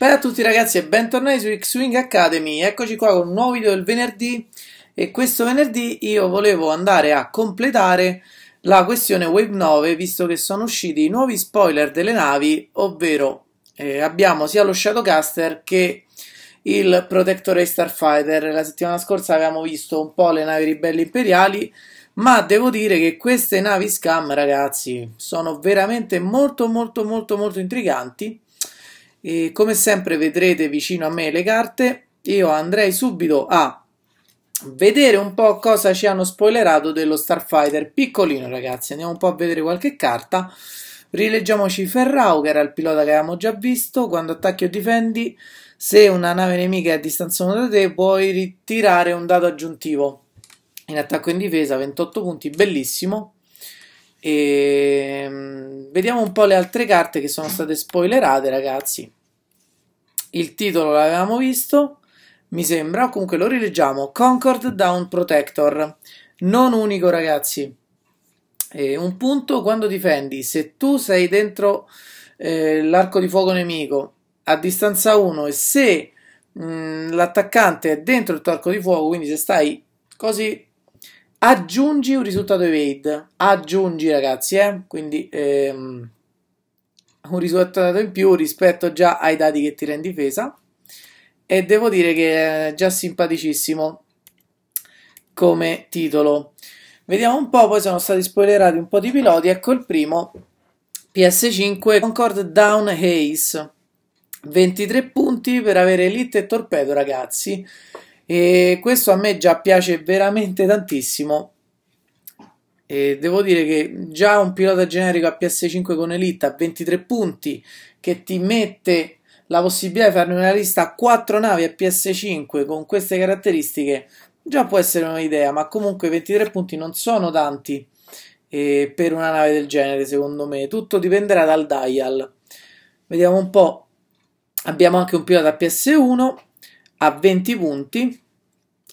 Bella a tutti ragazzi e bentornati su X-Wing Academy, eccoci qua con un nuovo video del venerdì. E questo venerdì io volevo andare a completare la questione Wave 9 visto che sono usciti i nuovi spoiler delle navi, ovvero eh, abbiamo sia lo Shadowcaster che il Protectorate Starfighter, la settimana scorsa avevamo visto un po' le navi ribelli imperiali ma devo dire che queste navi scam ragazzi sono veramente molto molto molto molto intriganti e come sempre vedrete vicino a me le carte, io andrei subito a vedere un po' cosa ci hanno spoilerato dello Starfighter piccolino ragazzi, andiamo un po' a vedere qualche carta. Rileggiamoci Ferrao, che era il pilota che avevamo già visto. Quando attacchi o difendi, se una nave nemica è a distanza 1 da te, puoi ritirare un dato aggiuntivo. In attacco e in difesa, 28 punti, bellissimo. E ehm, vediamo un po' le altre carte che sono state spoilerate, ragazzi. Il titolo l'avevamo visto, mi sembra, comunque lo rileggiamo. Concord Down Protector, non unico, ragazzi. E un punto quando difendi, se tu sei dentro eh, l'arco di fuoco nemico a distanza 1 e se mh, l'attaccante è dentro il tuo arco di fuoco, quindi se stai così aggiungi un risultato evade aggiungi ragazzi eh? quindi ehm, un risultato in più rispetto già ai dati che tira in difesa e devo dire che è già simpaticissimo come titolo. Vediamo un po' poi sono stati spoilerati un po' di piloti. Ecco il primo PS5 Concord Down Haze. 23 punti per avere elite e torpedo ragazzi e questo a me già piace veramente tantissimo. E devo dire che già un pilota generico a PS5 con Elite a 23 punti che ti mette la possibilità di farne una lista a 4 navi a PS5 con queste caratteristiche già può essere un'idea, ma comunque 23 punti non sono tanti eh, per una nave del genere, secondo me. Tutto dipenderà dal dial. Vediamo un po'. Abbiamo anche un pilota a PS1 a 20 punti,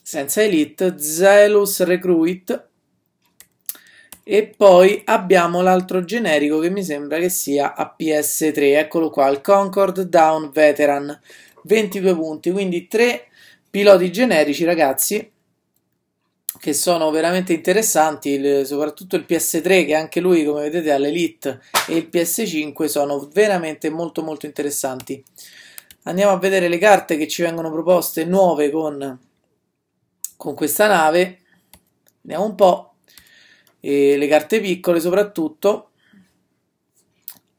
senza Elite, Zelus Recruit. E poi abbiamo l'altro generico che mi sembra che sia a PS3, eccolo qua, il Concord Down Veteran, 22 punti, quindi tre piloti generici ragazzi che sono veramente interessanti, soprattutto il PS3 che anche lui come vedete ha l'Elite e il PS5 sono veramente molto molto interessanti. Andiamo a vedere le carte che ci vengono proposte nuove con, con questa nave. Vediamo un po'. E le carte piccole soprattutto.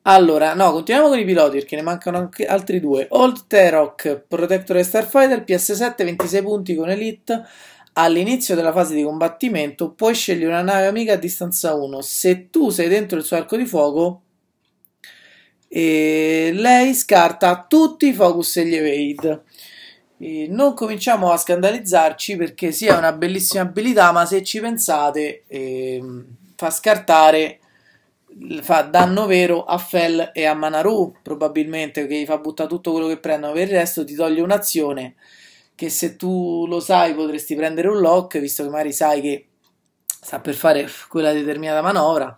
Allora, no, continuiamo con i piloti perché ne mancano anche altri due. Old T-Rock, Protector Starfighter, PS7, 26 punti con Elite. All'inizio della fase di combattimento puoi scegliere una nave amica a distanza 1. Se tu sei dentro il suo arco di fuoco, e lei scarta tutti i focus e gli evade. E non cominciamo a scandalizzarci perché sì, una bellissima abilità, ma se ci pensate, eh, fa scartare, fa danno vero a Fel e a Manaru, probabilmente, che gli fa buttare tutto quello che prendono, per il resto ti toglie un'azione che se tu lo sai potresti prendere un lock, visto che magari sai che sta per fare quella determinata manovra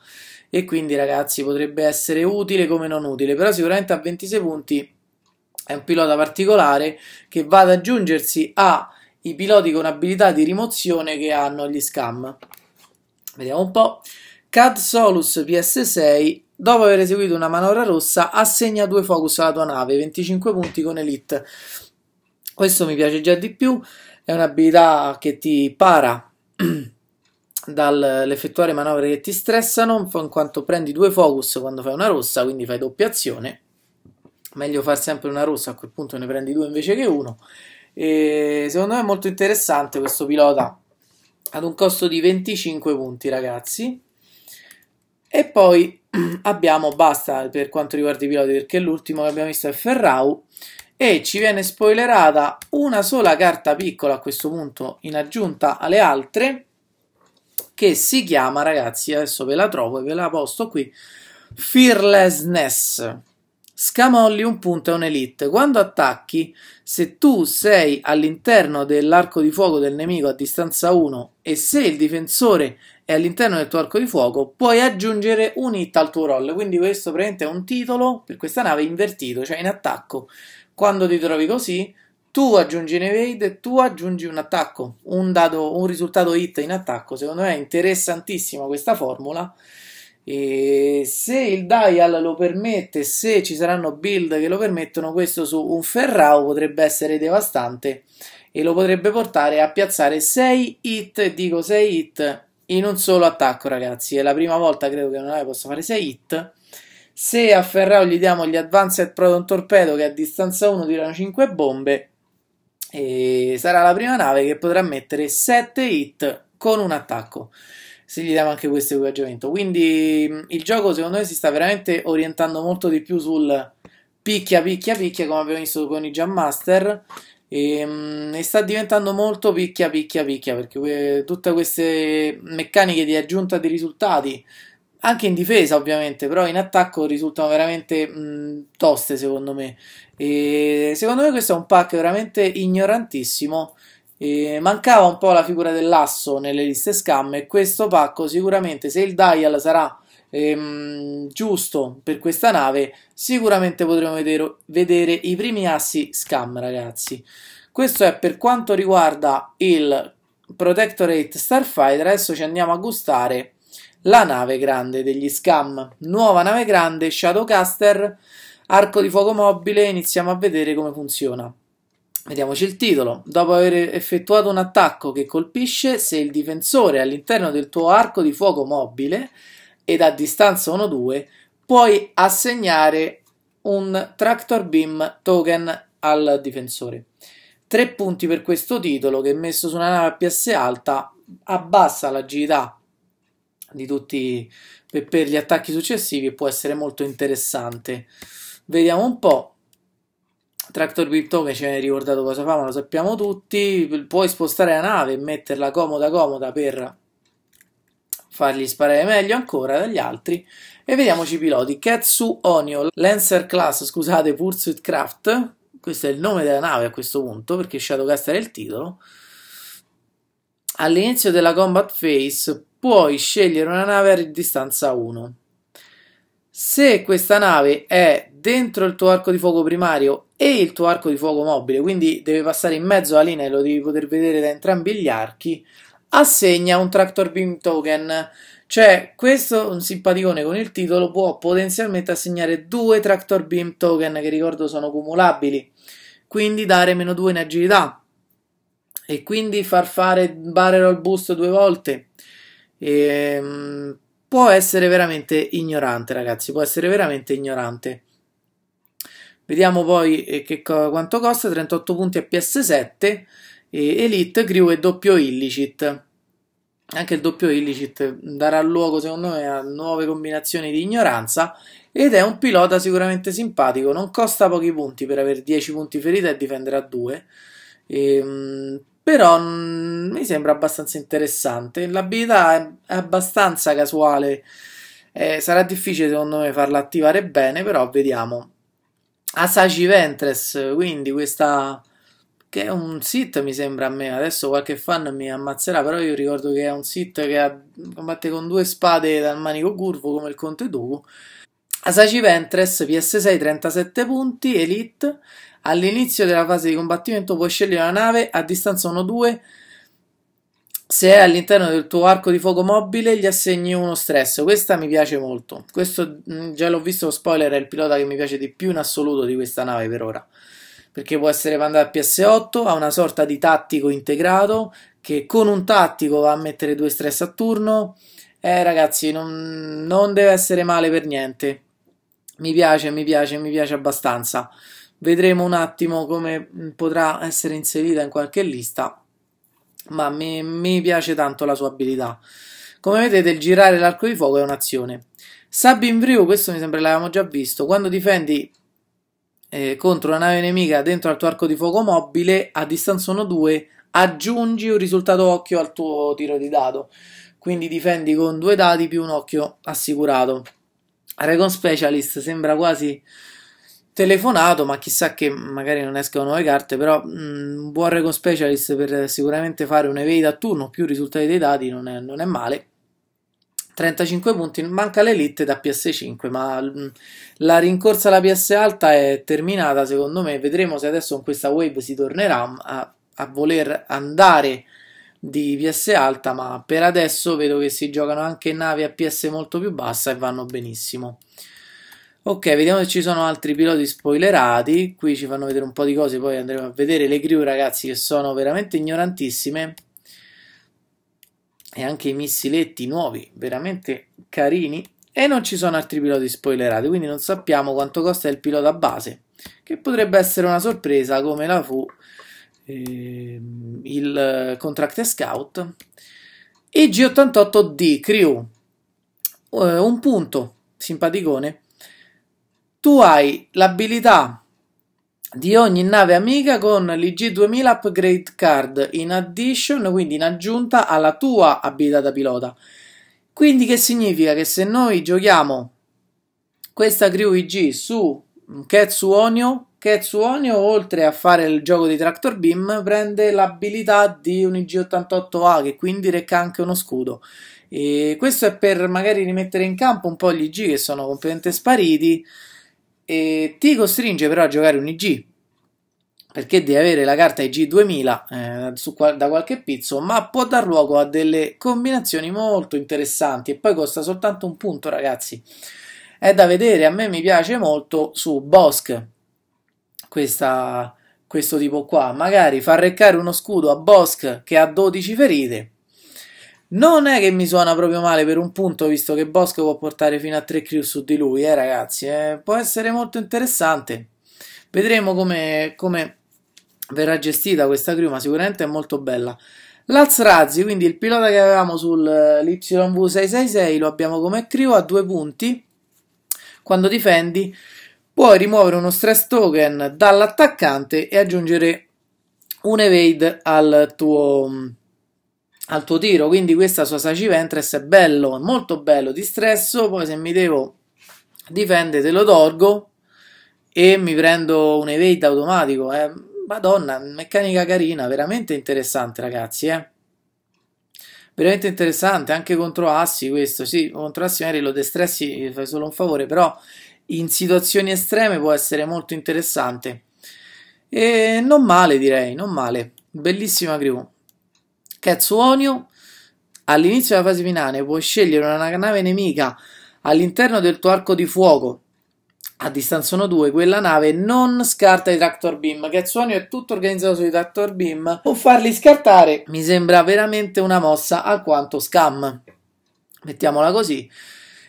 e quindi ragazzi potrebbe essere utile come non utile, però sicuramente a 26 punti è un pilota particolare che va ad aggiungersi ai piloti con abilità di rimozione che hanno gli scam. Vediamo un po'. Cad Solus PS6 dopo aver eseguito una manovra rossa assegna due focus alla tua nave, 25 punti con Elite. Questo mi piace già di più, è un'abilità che ti para dall'effettuare manovre che ti stressano, in quanto prendi due focus quando fai una rossa, quindi fai doppia azione. Meglio far sempre una rossa, a quel punto ne prendi due invece che uno. E secondo me è molto interessante questo pilota ad un costo di 25 punti, ragazzi. E poi abbiamo, basta per quanto riguarda i piloti, perché l'ultimo che abbiamo visto è Ferrau. E ci viene spoilerata una sola carta piccola a questo punto in aggiunta alle altre che si chiama, ragazzi, adesso ve la trovo e ve la posto qui, Fearlessness. Scamolli un punto e un elite. Quando attacchi, se tu sei all'interno dell'arco di fuoco del nemico a distanza 1 e se il difensore è all'interno del tuo arco di fuoco, puoi aggiungere un hit al tuo roll. Quindi questo praticamente è un titolo per questa nave invertito, cioè in attacco quando ti trovi così, tu aggiungi un evade tu aggiungi un attacco, un, dato, un risultato hit in attacco. Secondo me è interessantissima questa formula. E se il dial lo permette, se ci saranno build che lo permettono, questo su un Ferrao potrebbe essere devastante e lo potrebbe portare a piazzare 6 hit, dico 6 hit in un solo attacco, ragazzi. È la prima volta credo che una nave possa fare 6 hit. Se a Ferrao gli diamo gli Advanced Proton Torpedo che a distanza 1 tirano 5 bombe, e sarà la prima nave che potrà mettere 7 hit con un attacco se gli diamo anche questo equipaggiamento. Quindi il gioco secondo me si sta veramente orientando molto di più sul picchia picchia picchia come abbiamo visto con i Jam Master e, e, sta diventando molto picchia picchia picchia perché que- tutte queste meccaniche di aggiunta di risultati anche in difesa ovviamente, però in attacco risultano veramente mh, toste secondo me. E secondo me questo è un pack veramente ignorantissimo. E mancava un po' la figura dell'asso nelle liste scam e questo pacco sicuramente se il dial sarà ehm, giusto per questa nave sicuramente potremo vedere, vedere i primi assi scam ragazzi. Questo è per quanto riguarda il Protectorate Starfighter, adesso ci andiamo a gustare la nave grande degli scam. Nuova nave grande, Shadowcaster, arco di fuoco mobile, iniziamo a vedere come funziona. Vediamoci il titolo. Dopo aver effettuato un attacco che colpisce, se il difensore è all'interno del tuo arco di fuoco mobile ed a distanza 1-2, puoi assegnare un Tractor Beam token al difensore. 3 punti per questo titolo che messo su una nave PS alta abbassa l'agilità di tutti per, per gli attacchi successivi può essere molto interessante. Vediamo un po'. Tractor Beam Token ci viene ricordato cosa fa, ma lo sappiamo tutti. Puoi spostare la nave e metterla comoda comoda per fargli sparare meglio ancora dagli altri. E vediamoci i piloti. Ketsu Onio, Lancer Class, scusate, Pursuit Craft. Questo è il nome della nave a questo punto, perché Shadowcaster è il titolo. All'inizio della combat phase puoi scegliere una nave a distanza 1. Se questa nave è dentro il tuo arco di fuoco primario e il tuo arco di fuoco mobile, quindi deve passare in mezzo alla linea e lo devi poter vedere da entrambi gli archi, assegna un Tractor Beam Token. Cioè, questo, un simpaticone con il titolo, può potenzialmente assegnare due Tractor Beam Token, che ricordo sono cumulabili, quindi dare meno 2 in agilità, e quindi far fare barrel boost due volte e, ehm, può essere veramente ignorante, ragazzi. Può essere veramente ignorante. Vediamo poi eh, che, quanto costa: 38 punti a PS7. E Elite, Crew e doppio illicit. Anche il doppio illicit darà luogo, secondo me, a nuove combinazioni di ignoranza. Ed è un pilota sicuramente simpatico. Non costa pochi punti per avere 10 punti ferita e difendere a 2. E, ehm, però mh, mm, mi sembra abbastanza interessante. L'abilità è, abbastanza casuale. Eh, sarà difficile secondo me farla attivare bene, però vediamo. Asashi Ventress, quindi questa che è un sit mi sembra a me. Adesso qualche fan mi ammazzerà, però io ricordo che è un sit che ha, combatte con due spade dal manico curvo come il Conte Doku. Asashi Ventress PS6 37 punti, Elite All'inizio della fase di combattimento puoi scegliere una nave a distanza 1-2. Se è all'interno del tuo arco di fuoco mobile, gli assegni uno stress. Questa mi piace molto. Questo mm, già l'ho visto, spoiler, è il pilota che mi piace di più in assoluto di questa nave per ora. Perché può essere mandato a PS8, ha una sorta di tattico integrato che con un tattico va a mettere due stress a turno. Eh ragazzi, non, non deve essere male per niente. Mi piace, mi piace, mi piace abbastanza. Vedremo un attimo come potrà essere inserita in qualche lista, ma mi, mi piace tanto la sua abilità. Come vedete, il girare l'arco di fuoco è un'azione. Sabin Vriu, questo mi sembra l'avevamo già visto, quando difendi eh, contro una nave nemica dentro al tuo arco di fuoco mobile a distanza 1-2 aggiungi un risultato occhio al tuo tiro di dado. Quindi difendi con due dadi più un occhio assicurato. Recon Specialist sembra quasi telefonato, ma chissà che magari non escano nuove carte, però mm, un buon Recon Specialist per sicuramente fare un evade a turno più risultati dei dati non è, non è male. 35 punti, manca l'elite da PS5, ma mm, la rincorsa alla PS alta è terminata secondo me, vedremo se adesso con questa wave si tornerà a, a voler andare di PS alta, ma per adesso vedo che si giocano anche navi a PS molto più bassa e vanno benissimo. Ok, vediamo se ci sono altri piloti spoilerati. Qui ci fanno vedere un po' di cose, poi andremo a vedere le crew, ragazzi, che sono veramente ignorantissime. E anche i missiletti nuovi, veramente carini. E non ci sono altri piloti spoilerati, quindi non sappiamo quanto costa il pilota base, che potrebbe essere una sorpresa come la fu eh, il Contract Scout. E G88D Crew, eh, un punto simpaticone tu hai l'abilità di ogni nave amica con l'IG-2000 Upgrade Card in addition, quindi in aggiunta alla tua abilità da pilota. Quindi che significa? Che se noi giochiamo questa crew IG su Ketsuonio, Ketsuonio oltre a fare il gioco di Tractor Beam prende l'abilità di un IG-88A che quindi reca anche uno scudo. E questo è per magari rimettere in campo un po' gli IG che sono completamente spariti e ti costringe però a giocare un IG perché devi avere la carta IG 2000 eh, su, da qualche pizzo, ma può dar luogo a delle combinazioni molto interessanti e poi costa soltanto un punto, ragazzi. È da vedere, a me mi piace molto su Bosk questa, questo tipo qua, magari far reccare uno scudo a Bosk che ha 12 ferite non è che mi suona proprio male per un punto, visto che Bosco può portare fino a 3 crew su di lui, eh ragazzi. Eh, può essere molto interessante. Vedremo come, come verrà gestita questa crew, ma sicuramente è molto bella. L'Alz Razzi, quindi il pilota che avevamo sull'YV666, lo abbiamo come crew a due punti. Quando difendi, puoi rimuovere uno stress token dall'attaccante e aggiungere un evade al tuo al tuo tiro, quindi questa sua Saci Ventress è bello, molto bello, di stresso, poi se mi devo difendere te lo tolgo e mi prendo un evade automatico, eh. madonna, meccanica carina, veramente interessante ragazzi, eh. Veramente interessante, anche contro assi questo, sì, contro assi magari lo destressi, fai solo un favore, però in situazioni estreme può essere molto interessante. E non male direi, non male, bellissima crew. Katsuonio, all'inizio della fase finale puoi scegliere una nave nemica all'interno del tuo arco di fuoco. A distanza 1-2 quella nave non scarta i tractor beam. Katsuonio è tutto organizzato sui tractor beam. O farli scartare. Mi sembra veramente una mossa alquanto scam. Mettiamola così.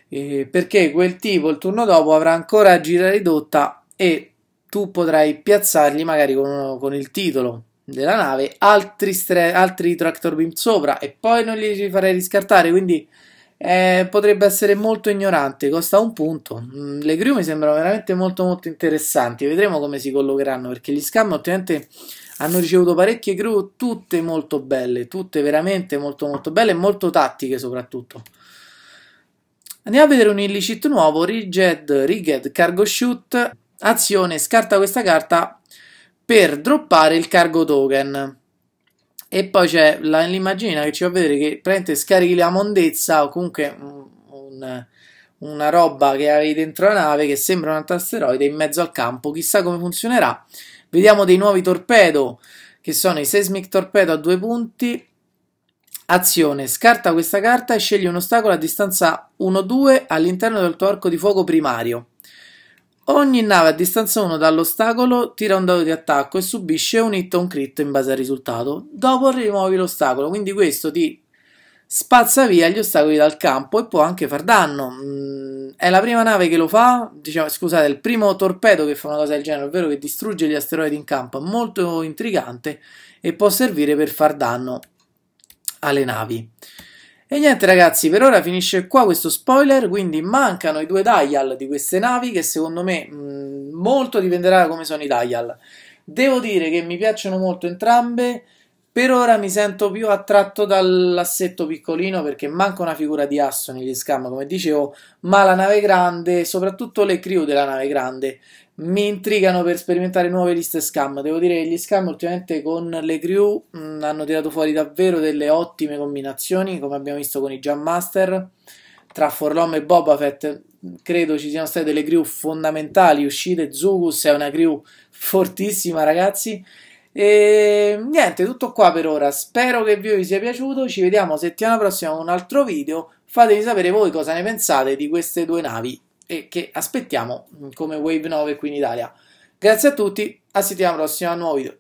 Eh, perché quel tipo il turno dopo avrà ancora gira ridotta e tu potrai piazzargli magari con, con il titolo della nave, altri, stre- altri tractor beam sopra e poi non li farei riscartare, quindi eh, potrebbe essere molto ignorante, costa un punto. Mm, le crew mi sembrano veramente molto molto interessanti, vedremo come si collocheranno perché gli scam ultimamente hanno ricevuto parecchie crew, tutte molto belle, tutte veramente molto molto belle e molto tattiche soprattutto. Andiamo a vedere un illicit nuovo, Rigged, Rigged Cargo Shoot, azione, scarta questa carta per droppare il cargo token. E poi c'è l'immagina che ci fa vedere che praticamente scarichi la mondezza o comunque un, una roba che hai dentro la nave che sembra un asteroide in mezzo al campo. Chissà come funzionerà. Vediamo dei nuovi torpedo che sono i Seismic Torpedo a due punti. Azione, scarta questa carta e scegli un ostacolo a distanza 1-2 all'interno del tuo arco di fuoco primario. Ogni nave a distanza 1 dall'ostacolo tira un dado di attacco e subisce un hit o un crit in base al risultato. Dopo rimuovi l'ostacolo, quindi questo ti spazza via gli ostacoli dal campo e può anche far danno. Mm, è la prima nave che lo fa, diciamo, scusate, il primo torpedo che fa una cosa del genere, ovvero che distrugge gli asteroidi in campo, è molto intrigante e può servire per far danno alle navi. E niente ragazzi, per ora finisce qua questo spoiler, quindi mancano i due dial di queste navi che secondo me mh, mm, molto dipenderà da come sono i dial. Devo dire che mi piacciono molto entrambe, per ora mi sento più attratto dall'assetto piccolino perché manca una figura di asso negli scam, come dicevo, ma la nave grande, soprattutto le crew della nave grande, mi intrigano per sperimentare nuove liste scam. Devo dire che gli scam ultimamente con le crew mh, mm, hanno tirato fuori davvero delle ottime combinazioni, come abbiamo visto con i Jam Master. tra Forlom e Boba Fett credo ci siano state delle crew fondamentali uscite. Zugus è una crew fortissima, ragazzi. E niente, tutto qua per ora. Spero che il video vi sia piaciuto. Ci vediamo settimana prossima con un altro video. Fatemi sapere voi cosa ne pensate di queste due navi e che aspettiamo come Wave 9 qui in Italia. Grazie a tutti, a settimana prossima, nuovo video.